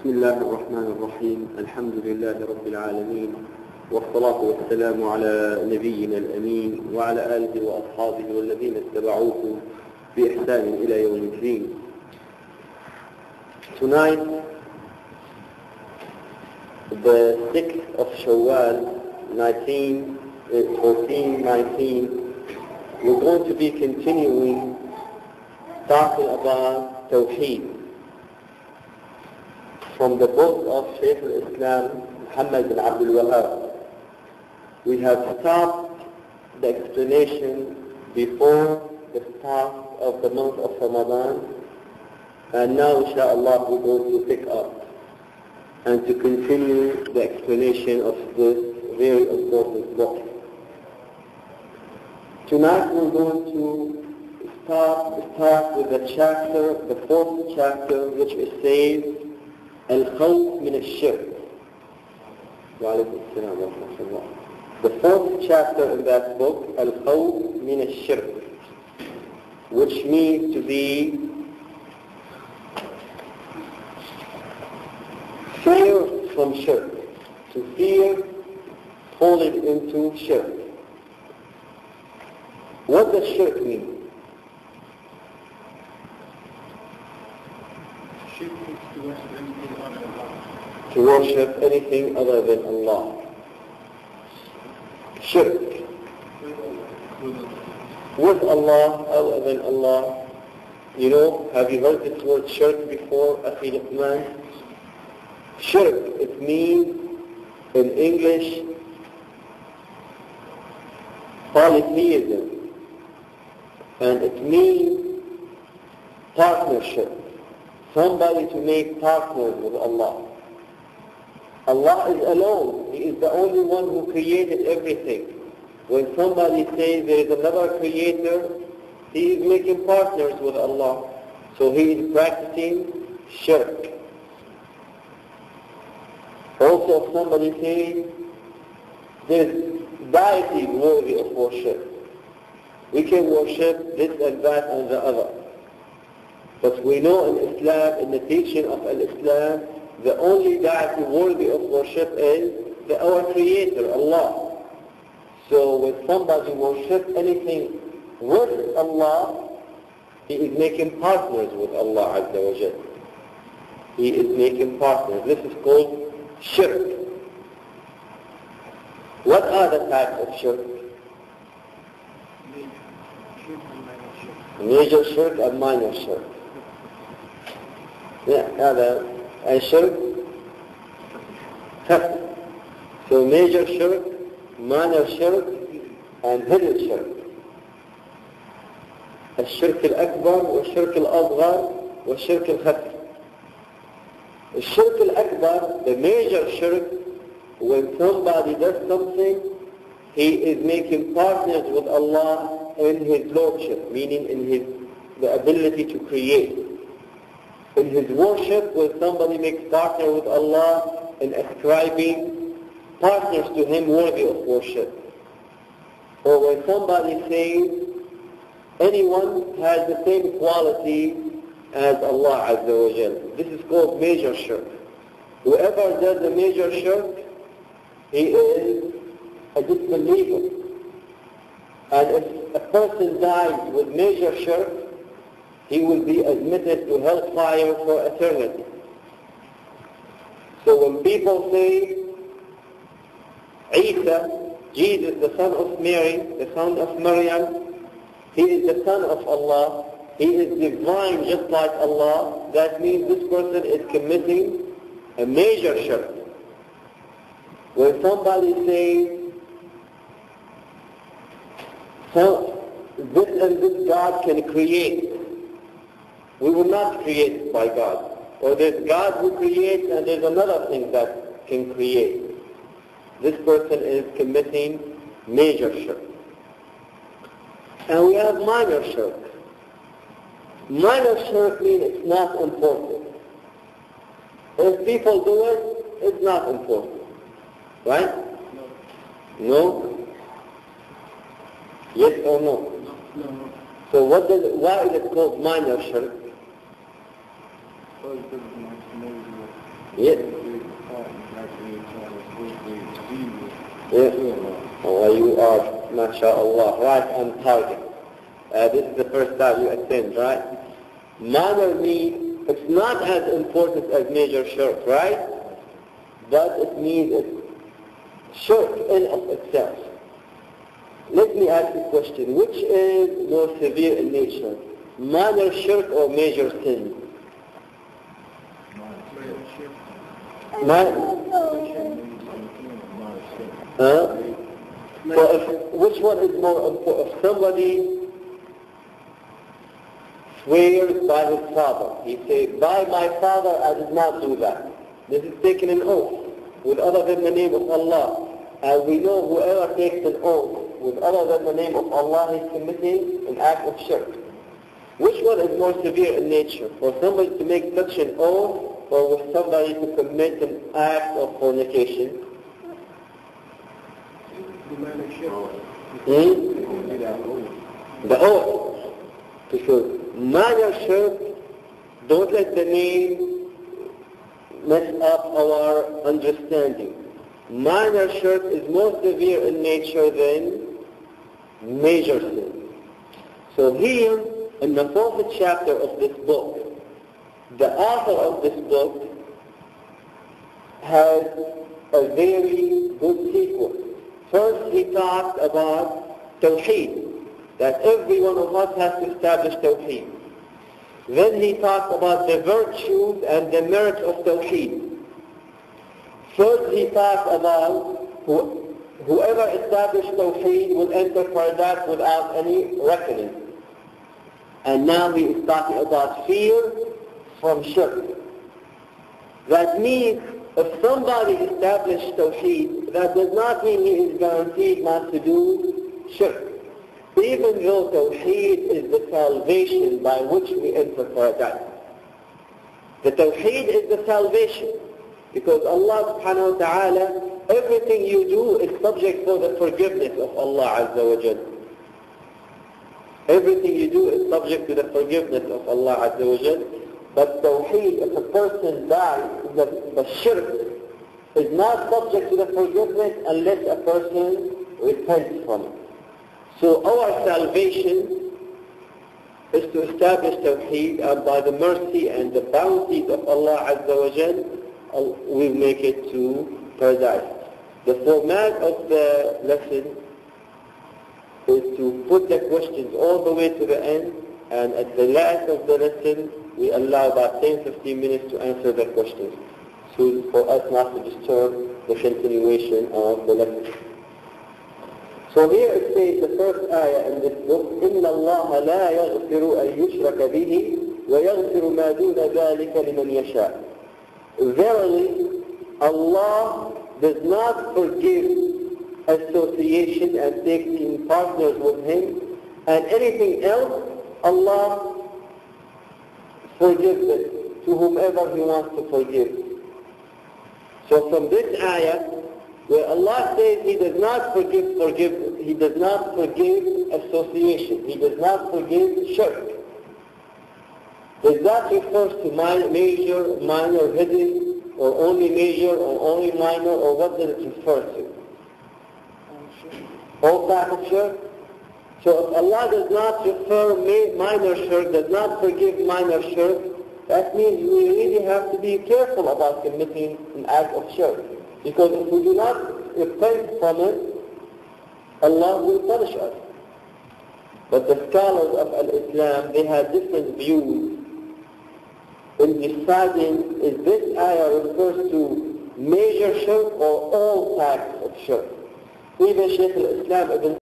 بسم الله الرحمن الرحيم الحمد لله رب العالمين والصلاة والسلام على نبينا الأمين وعلى آله وأصحابه والذين اتبعوه بإحسان إلى يوم الدين Tonight, the 6th of Shawwal, 19, uh, 14, 19, we're going to be continuing talking about Tawheed. From the book of Shaykh al-Islam Muhammad bin Abdul Wahab. We have stopped the explanation before the start of the month of Ramadan and now inshallah we're going to pick up and to continue the explanation of this very important book. Tonight we're going to start, start with the chapter, the fourth chapter which is says الخوف من الشرك وعليكم السلام ورحمة الله The fourth chapter in that book الخوف من الشرك which means to be fear from shirk to fear falling into shirk what does shirk mean? To worship anything other than Allah. Shirk. With Allah, other than Allah. You know, have you heard this word shirk before, Akhi Luqman? Shirk, it means in English, polytheism. And it means partnership. Somebody to make partners with Allah. Allah is alone. He is the only one who created everything. When somebody says there is another creator, he is making partners with Allah. So he is practicing shirk. Also if somebody says there is deity worthy of worship. We can worship this and that and the other. But we know in Islam, in the teaching of Islam, the only deity worthy of worship is the, our Creator, Allah. So when somebody worship anything with Allah, he is making partners with Allah Azza wa Jal. He is making partners. This is called shirk. What are the types of shirk? Major shirk and minor shirk. هذا الشرك خفي So major shirk, minor shirk, and hidden shirk. الشرك الأكبر والشرك الأصغر والشرك الخفي. الشرك الأكبر, the major shirk, when somebody does something, he is making partners with Allah in his lordship, meaning in his the ability to create. In his worship, when somebody makes partner with Allah in ascribing partners to him worthy of worship. Or when somebody says anyone has the same quality as Allah Azza wa Jal. This is called major shirk. Whoever does the major shirk, he is a disbeliever. And if a person dies with major shirk, he will be admitted to hellfire for eternity. So when people say Isa, Jesus, the son of Mary, the son of Maryam, he is the son of Allah, he is divine just like Allah, that means this person is committing a major shirk. When somebody says, so this and this God can create, we were not created by God. Or there's God who creates and there's another thing that can create. This person is committing major shirk. And we have minor shirk. Minor shirk means it's not important. If people do it, it's not important. Right? No? Yes or no? No. So what does it, why is it called minor shirk? Yes. Yes. Oh, you are, mashallah, right on target. Uh, this is the first time you attend, right? Minor means it's not as important as major shirk, right? But it means it's shirk in of itself. Let me ask you a question. Which is more severe in nature? Minor shirk or major sin? Minor. Huh? So if, which one is more important? If somebody swears by his father, he says, by my father I did not do that. This is taking an oath with other than the name of Allah. And we know whoever takes an oath with other than the name of Allah is committing an act of shirk. Which one is more severe in nature? For somebody to make such an oath or with somebody who commits an act of fornication? Hmm? The oath. Because minor shirk, don't let the name mess up our understanding. Minor shirk is more severe in nature than major sin. So here, in the fourth chapter of this book, the author of this book has a very good sequence. First, he talks about Tawheed, that every one of us has to establish Tawheed. Then he talks about the virtues and the merit of Tawheed. First, he talks about who, whoever established Tawheed will enter paradise without any reckoning. And now he is talking about fear from shirk. That means if somebody established Tawheed, that does not mean he is guaranteed not to do shirk. Even though Tawheed is the salvation by which we enter paradise. The Tawheed is the salvation. Because Allah subhanahu wa ta'ala, everything you do is subject for the forgiveness of Allah Azza wa Jal. Everything you do is subject to the forgiveness of Allah Azza wa Jal. But Tawheed, if a person dies, the, the shirk is not subject to the forgiveness unless a person repents from it. So our salvation is to establish Tawheed and by the mercy and the bounties of Allah Azza wa Jal, uh, we make it to paradise. The format of the lesson is to put the questions all the way to the end and at the last of the lesson we allow about 10-15 minutes to answer the questions. So for us not to disturb the continuation of the lesson. So here it says the first ayah in this book, إِنَّ اللَّهَ لَا يَغْفِرُ أَن يُشْرَكَ بِهِ وَيَغْفِرُ مَا دُونَ ذَلِكَ لِمَنْ يَشَاءُ Verily, Allah does not forgive association and taking partners with Him, and anything else, Allah forgives it to whomever He wants to forgive. So from this ayah, where Allah says He does not forgive, forgive, He does not forgive association, He does not forgive shirk. Does that refer to major, minor, hidden, or only major, or only minor, or what does it refer to? All type of shirk? So if Allah does not refer minor shirk, does not forgive minor shirk, that means we really have to be careful about committing an act of shirk. Because if we do not repent from it, Allah will punish us. But the scholars of Al-Islam, they have different views in deciding is this ayah refers to major shirk or all types of shirk. Even Shaykh al-Islam